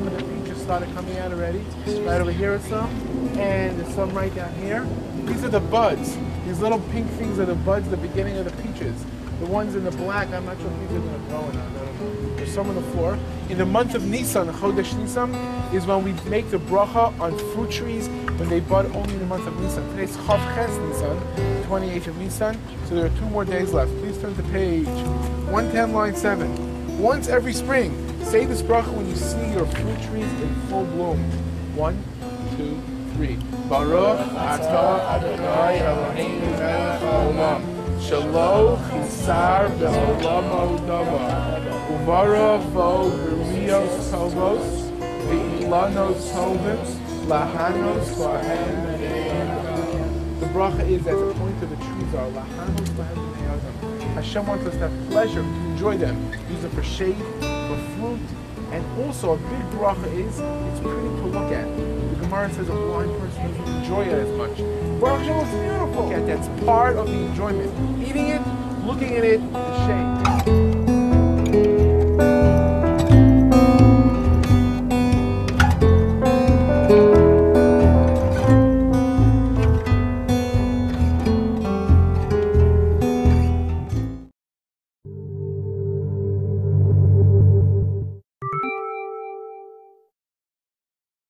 lot of the features started coming out already. Right over here is some, and there's some right down here. These are the buds. These little pink things are the buds, the beginning of the peaches. The ones in the black, I'm not sure if these are going to grow or not. There's some on the floor. In the month of Nisan, Chodesh Nisan, is when we make the bracha on fruit trees when they bud only in the month of Nisan. Today's Chav Ches Nisan, 28th of Nisan, so there are two more days left. Please turn to page 110, line 7. Once every spring, say this bracha when you see your fruit trees in full bloom. One, two, three. Baruch atah Adonai Eloheinu melech haolam. Shalom chisar be'olam odava. Uvara vo b'rios tovos. Ve'ilanos tovim. Lahanos lahem The bracha is at the point of the lahem Hashem wants us to have pleasure, to enjoy them. Use them for shade, for fruit, and also a big bracha is it's pretty to look at. The Gemara says a blind person doesn't enjoy it as much. Baruch Hashem looks beautiful. That's part of the enjoyment. Eating it, looking at it, the shade.